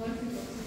Lord,